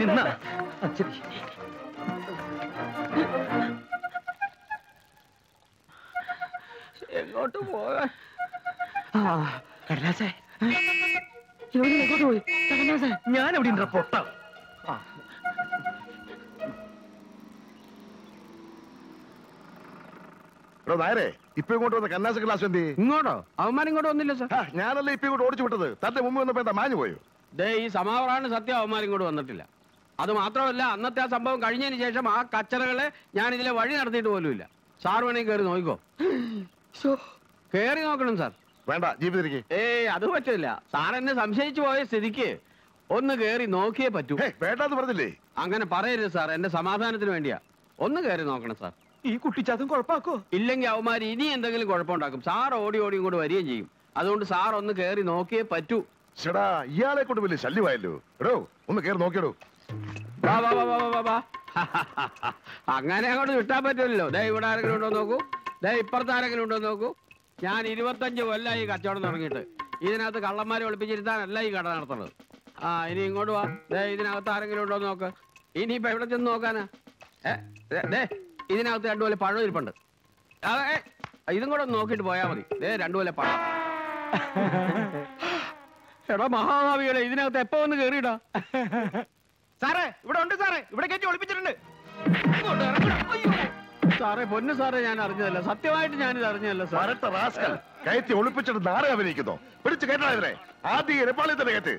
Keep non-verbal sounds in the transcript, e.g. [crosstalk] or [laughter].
നിന്ന? ശരി എങ്ങോട്ട് പോകാൻ? ആ കടലാസേ. എങ്ങോട്ട് പോയി? കടലാസേ. ഞാൻ എവിടെ ഉണ്ട് പൊട്ട ഇങ്ങോട്ട് വന്ന കന്നാസ ക്ലാസ് എന്ത് ഇങ്ങോട്ടോ? അവന്മാരിങ്ങോട്ട് വന്നില്ല സാർ. ഞാനല്ലേ ഇപ്പൊ ഇങ്ങോട്ട് ഓടിച്ചു വിട്ടത്. തന്റെ മുമ്പ് വന്നപ്പോ എന്താ മാഞ്ഞു പോയോ? ദേ ഈ സമാവറാണ് സത്യം അവന്മാരും ഇങ്ങോട്ട് വന്നിട്ടില്ല. അത് മാത്രമല്ല അന്നത്തെ ആ സംഭവം കഴിഞ്ഞതിന് ശേഷം ആ കച്ചറകളെ ഞാൻ ഇതിലെ വഴി നടത്തിയിട്ട് പോലുമില്ല. സാർ വേണമെങ്കിൽ കയറി നോക്കിക്കോ. കയറി നോക്കണം സാർ. വേണ്ട ജീവിതത്തിലേക്ക് ഏയ് അത് പറ്റില്ല. സാർ എന്നെ സംശയിച്ചു പോയ സ്ഥിതിക്ക് ഒന്ന് കയറി നോക്കിയേ പറ്റൂ. വേണ്ടെന്ന് പറഞ്ഞില്ലേ? അങ്ങനെ പറയരുത് സാർ. എന്റെ സമാധാനത്തിന് വേണ്ടിയാ. ഒന്ന് കയറി നോക്കണം സാർ. ഈ കുട്ടിച്ചാത്തും കുഴപ്പാക്കോ? ഇല്ലെങ്കിൽ അവന്മാർ ഇനി എന്തെങ്കിലും കുഴപ്പമുണ്ടാക്കും. സാർ ഓടി ഓടി ഇങ്ങോട്ട് വരികയും ചെയ്യും. അതുകൊണ്ട് സാർ ഒന്ന് കയറി നോക്കിയേ പറ്റൂ. ചേടാ ഇയാളെ കൊണ്ട് വലിയ ശല്യമായല്ലോ. എടോ ഒന്ന് കയറി നോക്കിയടോ. വാ വാ വാ വാ വാ, വാ. അങ്ങനെ അങ്ങോട്ട് വിട്ടാൻ പറ്റില്ലല്ലോ ദേ ഇവിടെ ആരെങ്കിലും ഉണ്ടോ നോക്കൂ. ദേ ഇപ്പുറത്ത് ആരെങ്കിലും ഉണ്ടോ നോക്കൂ. ഞാൻ ഇരുപത്തഞ്ച് കൊല്ലമായി ഈ കച്ചവടം തുടങ്ങിയിട്ട്. ഇതിനകത്ത് കള്ളന്മാരെ ഒളിപ്പിച്ചിരുത്താനല്ല ഈ കട നടത്തുന്നത്. ആ ഇനി ഇങ്ങോട്ട് വാ. ദേ ഇതിനകത്ത് ആരെങ്കിലും ഉണ്ടോ നോക്ക്. ഇനിയിപ്പോ എവിടെ ചെന്ന് നോക്കാനാ? ഏ, ദേ, ദേ ഇതിനകത്ത് രണ്ടു പോലെ പഴം ഇരിപ്പുണ്ട്. അതെ ഇതും കൂടെ ഒന്ന് നോക്കിയിട്ട് പോയാ മതി. ദേ രണ്ടു പോലെ പഴം. [laughs] എടാ മഹാഭാവികളെ ഇതിനകത്ത് എപ്പോ വന്ന് കേറിയിടാ? സാറേ ഇവിടെ ഉണ്ട് സാറേ. ഇവിടെ കയറ്റി ഒളിപ്പിച്ചിട്ടുണ്ട്. സാറേ പൊന്നു സാറേ ഞാൻ അറിഞ്ഞതല്ല. സത്യമായിട്ട് ഞാനിത് അറിഞ്ഞതല്ല സാർ വരട്ടെ റാസ്കൽ. കയറ്റി ഒളിപ്പിച്ചിട്ട് നാളെ അഭിനയിക്കുന്നു പിടിച്ചു കയറ്റാ ഇതിനെ. ആദ്യം എരപ്പാളി തന്നെ കയറ്റ്.